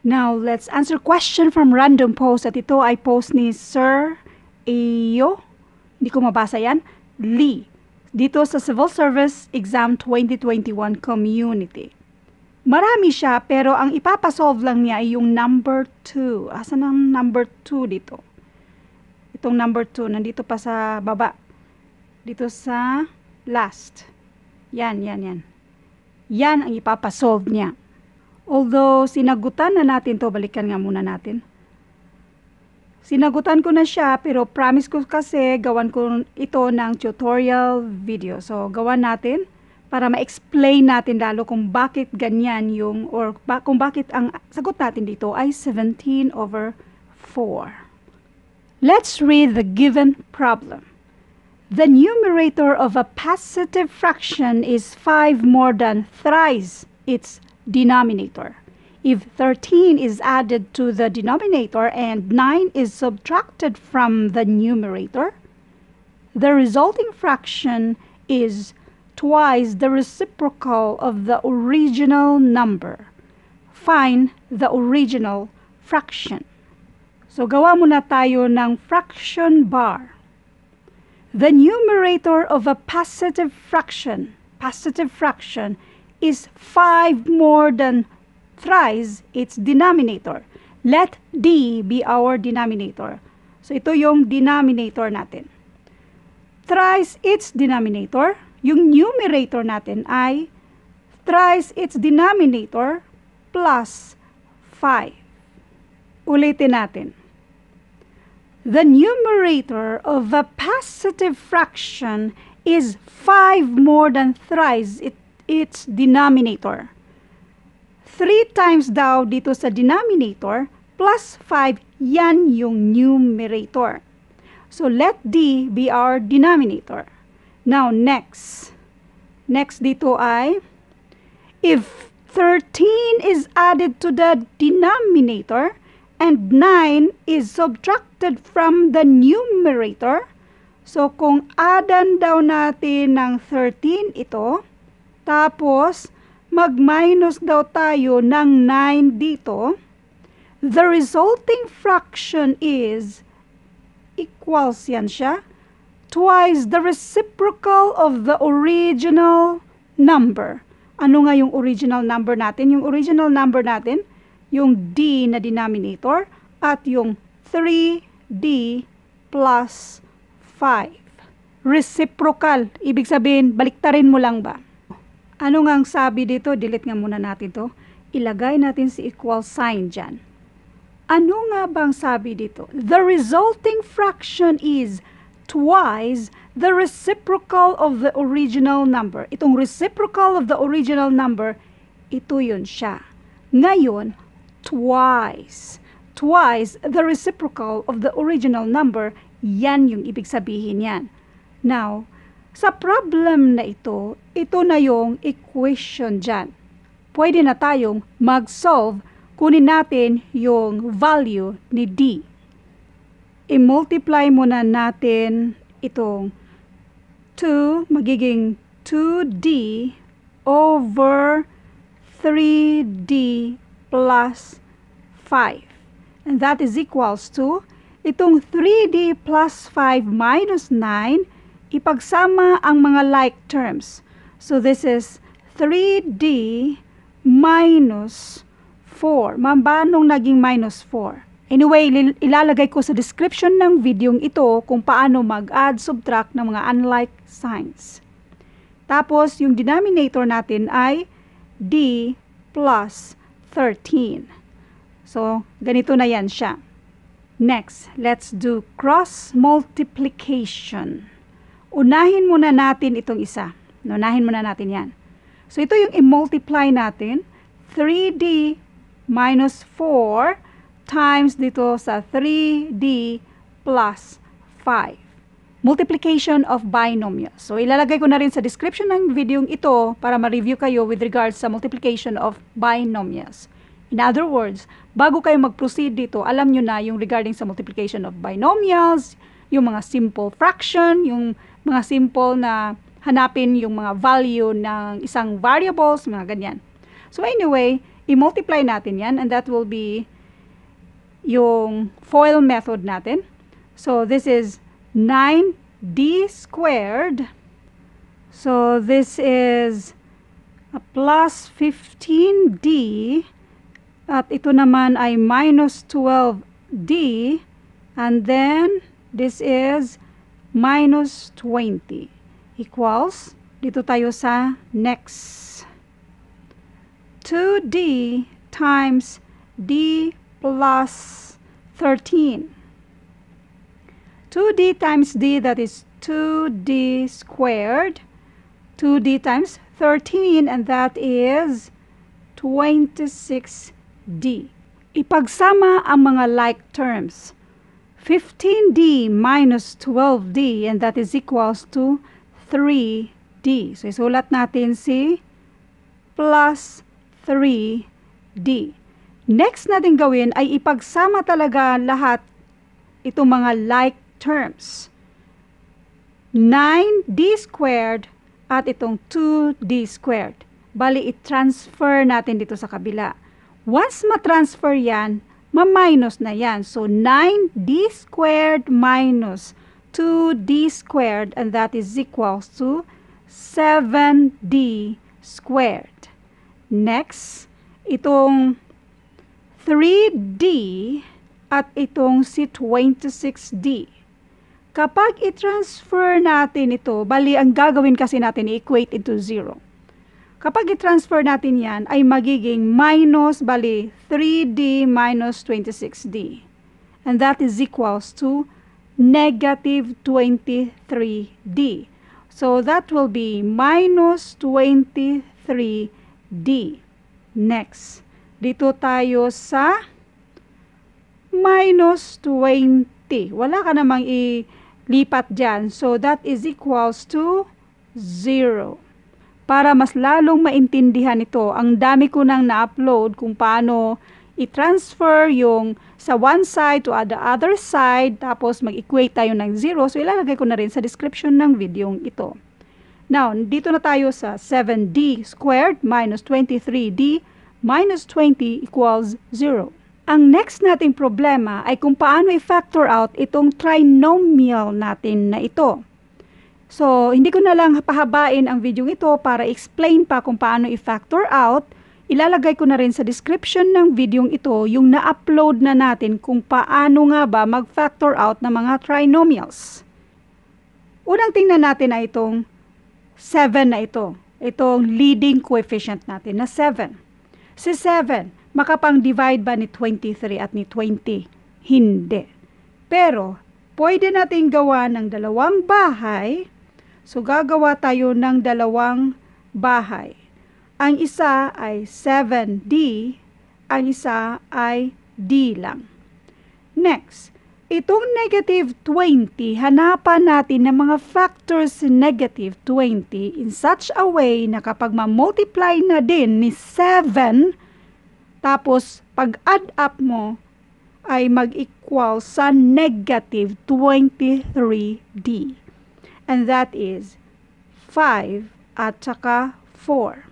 Now, let's answer question from random post at ito ay post ni Sir Iyo. Hindi ko mabasa yan. Lee. Dito sa Civil Service Exam 2021 Community. Marami siya pero ang ipapasolve lang niya ay yung number 2. Asan ang number 2 dito? Itong number 2 nandito pa sa baba. Dito sa last. Yan, yan, yan. Yan ang ipapasolve niya. Although, sinagutan na natin to balikan nga muna natin. Sinagutan ko na siya, pero promise ko kasi gawan ko ito ng tutorial video. So, gawan natin para ma-explain natin lalo kung bakit ganyan yung, or ba, kung bakit ang sagot natin dito ay 17 over 4. Let's read the given problem. The numerator of a positive fraction is 5 more than thrice its denominator. If 13 is added to the denominator and 9 is subtracted from the numerator, the resulting fraction is twice the reciprocal of the original number. Find the original fraction. So, gawa muna tayo ng fraction bar. The numerator of a positive fraction, positive fraction, is 5 more than thrice its denominator. Let D be our denominator. So, ito yung denominator natin. Thrice its denominator, yung numerator natin ay thrice its denominator plus 5. Ulitin natin. The numerator of a positive fraction is 5 more than thrice it its denominator. 3 times daw dito sa denominator plus 5, yan yung numerator. So let D be our denominator. Now next. Next dito ay if 13 is added to the denominator and 9 is subtracted from the numerator, so kung adan daw natin ng 13 ito, tapos, mag-minus daw tayo ng 9 dito. The resulting fraction is, equals yan siya, twice the reciprocal of the original number. Ano nga yung original number natin? Yung original number natin, yung D na denominator, at yung 3D plus 5. Reciprocal. Ibig sabihin, baliktarin mo lang ba? Ano nga ang sabi dito? Delete nga muna natin to. Ilagay natin si equal sign dyan. Ano nga bang sabi dito? The resulting fraction is twice the reciprocal of the original number. Itong reciprocal of the original number, ito yun siya. Ngayon, twice. Twice the reciprocal of the original number, yan yung ibig sabihin yan. Now, sa problem na ito, ito na yung equation dyan. Pwede na tayong mag-solve, kunin natin yung value ni D. I-multiply muna natin itong 2, magiging 2D over 3D plus 5. And that is equals to, itong 3D plus 5 minus 9 ipagsama ang mga like terms. So this is 3D minus 4. Mambanong naging minus 4? Anyway, ilalagay ko sa description ng video ito kung paano mag-add, subtract ng mga unlike signs. Tapos, yung denominator natin ay D plus 13. So, ganito na yan siya. Next, let's do cross multiplication unahin muna natin itong isa. Unahin muna natin yan. So, ito yung i-multiply natin. 3D minus 4 times dito sa 3D plus 5. Multiplication of binomials. So, ilalagay ko na rin sa description ng video ito para ma-review kayo with regards sa multiplication of binomials. In other words, bago kayo mag-proceed dito, alam nyo na yung regarding sa multiplication of binomials, yung mga simple fraction, yung mga simple na hanapin yung mga value ng isang variables, mga ganyan. So anyway, i-multiply natin yan and that will be yung FOIL method natin. So, this is 9d squared. So, this is a plus 15d at ito naman ay minus 12d and then this is minus 20 equals dito tayo sa next. 2d times d plus 13 2d times d that is 2d squared. 2d times 13 and that is 26d ipagsama ang mga like terms 15d minus 12d and that is equals to 3d. So, isulat natin si plus 3d. Next natin gawin ay ipagsama talaga lahat itong mga like terms. 9d squared at itong 2d squared. Bali, i-transfer natin dito sa kabila. Once ma-transfer yan, ma-minus na yan. So, 9d squared minus 2d squared and that is equals to 7d squared. Next, itong 3d at itong si 26d. Kapag i-transfer natin ito, bali ang gagawin kasi natin i-equate into 0. Kapag i-transfer natin yan, ay magiging minus, bali, 3D minus 26D. And that is equals to negative 23D. So that will be minus 23D. Next, dito tayo sa minus 20. Wala ka namang ilipat dyan. So that is equals to 0 para mas lalong maintindihan ito. Ang dami ko nang na-upload kung paano i-transfer yung sa one side to the other side, tapos mag-equate tayo ng zero. So, ilalagay ko na rin sa description ng video ito. Now, dito na tayo sa 7d squared minus 23d minus 20 equals 0. Ang next nating problema ay kung paano i-factor out itong trinomial natin na ito. So, hindi ko na lang pahabain ang video ito para explain pa kung paano i-factor out. Ilalagay ko na rin sa description ng video ito yung na-upload na natin kung paano nga ba mag-factor out ng mga trinomials. Unang tingnan natin ay itong 7 na ito. Itong leading coefficient natin na 7. Si 7, makapang-divide ba ni 23 at ni 20? Hindi. Pero, pwede natin gawa ng dalawang bahay So, gagawa tayo ng dalawang bahay. Ang isa ay 7D, ang isa ay D lang. Next, itong negative 20, hanapan natin ng mga factors negative 20 in such a way na kapag ma-multiply na din ni 7, tapos pag-add up mo, ay mag-equal sa negative 23D and that is 5 at saka 4.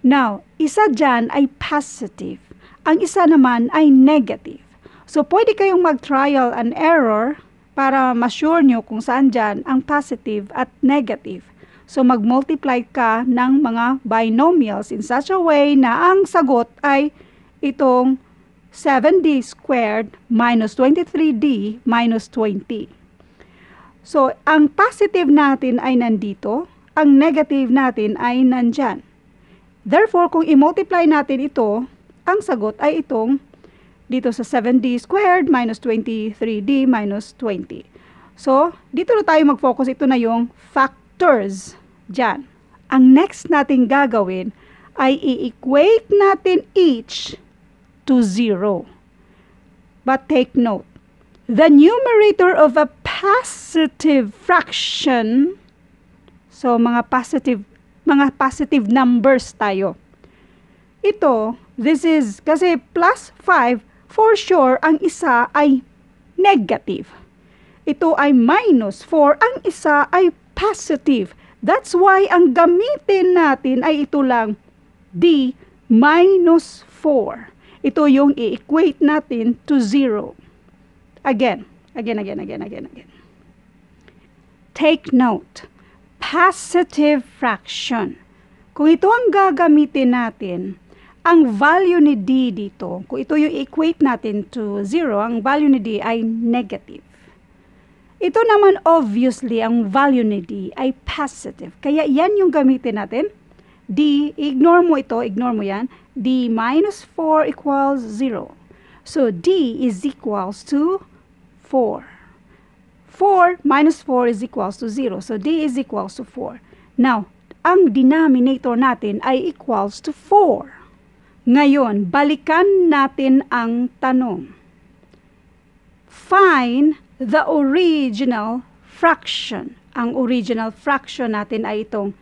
Now, isa dyan ay positive. Ang isa naman ay negative. So, pwede kayong mag-trial and error para ma-sure nyo kung saan dyan ang positive at negative. So, mag-multiply ka ng mga binomials in such a way na ang sagot ay itong 7d squared minus 23d minus 20. So, ang positive natin ay nandito, ang negative natin ay nandyan. Therefore, kung i-multiply natin ito, ang sagot ay itong dito sa 7d squared minus 23d minus 20. So, dito na tayo mag-focus. Ito na yung factors dyan. Ang next natin gagawin ay i-equate natin each to 0. But take note, the numerator of a positive fraction, so mga positive, mga positive numbers tayo. Ito, this is, kasi plus 5, for sure, ang isa ay negative. Ito ay minus 4, ang isa ay positive. That's why ang gamitin natin ay ito lang, D minus 4. Ito yung i-equate natin to 0. Again, again, again, again, again, again. Take note, positive fraction. Kung ito ang gagamitin natin, ang value ni D dito, kung ito yung equate natin to 0, ang value ni D ay negative. Ito naman obviously, ang value ni D ay positive. Kaya yan yung gamitin natin. D, ignore mo ito, ignore mo yan. D minus 4 equals 0. So D is equals to 4. 4 minus 4 is equals to 0. So D is equals to 4. Now, ang denominator natin ay equals to 4. Ngayon, balikan natin ang tanong. Find the original fraction. Ang original fraction natin ay itong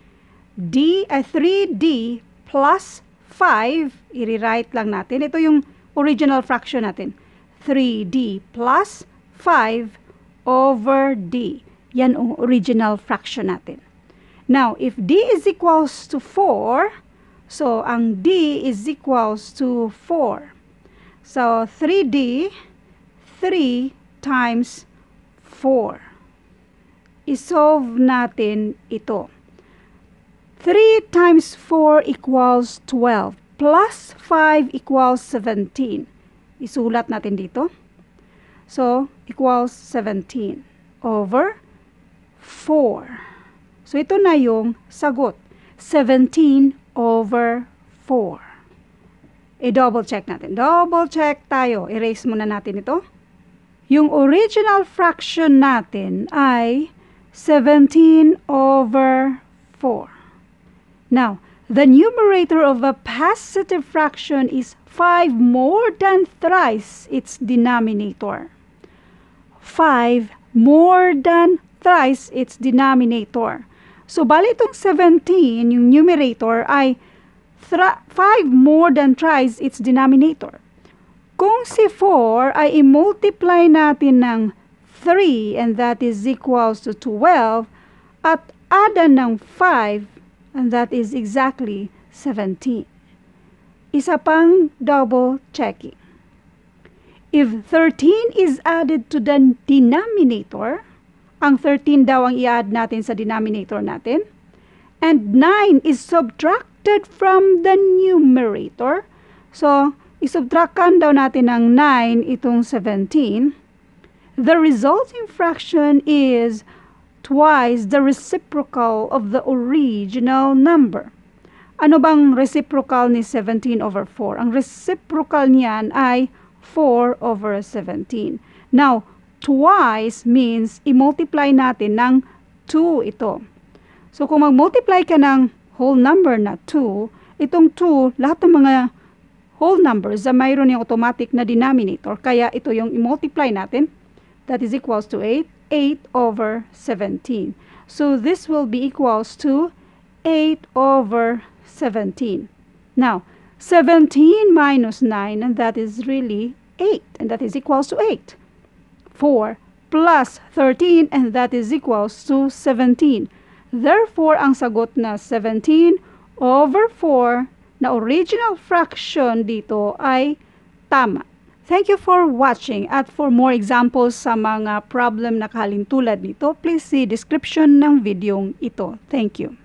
D, ay 3D plus 5. I-rewrite lang natin. Ito yung original fraction natin. 3D plus 5 over D. Yan ang original fraction natin. Now, if D is equals to 4, so ang D is equals to 4. So, 3D, 3 times 4. Isolve natin ito. 3 times 4 equals 12. Plus 5 equals 17. Isulat natin dito. So, equals 17 over 4. So, ito na yung sagot. 17 over 4. I-double check natin. Double check tayo. Erase muna natin ito. Yung original fraction natin ay 17 over 4. Now, the numerator of a positive fraction is 5 more than thrice its denominator. 5 more than thrice its denominator. So, bali itong 17, yung numerator, ay 5 more than thrice its denominator. Kung si 4 ay i-multiply natin ng 3 and that is equals to 12 at ada ng 5 and that is exactly 17. Isa pang double checking. If 13 is added to the denominator, ang 13 daw ang i-add natin sa denominator natin, and 9 is subtracted from the numerator, so isubtrakan daw natin ng 9 itong 17, the resulting fraction is twice the reciprocal of the original number. Ano bang reciprocal ni 17 over 4? Ang reciprocal niyan ay 4 over 17. Now, twice means i-multiply natin ng 2 ito. So, kung mag-multiply ka ng whole number na 2, itong 2, lahat ng mga whole numbers na mayroon yung automatic na denominator. Kaya ito yung i-multiply natin. That is equals to 8. 8 over 17. So this will be equals to 8 over 17. Now, 17 minus 9, and that is really 8, and that is equals to 8. 4 plus 13, and that is equals to 17. Therefore, ang sagot na 17 over 4 na original fraction dito ay tama. Thank you for watching at for more examples sa mga problem na kahalintulad nito, please see description ng video ito. Thank you.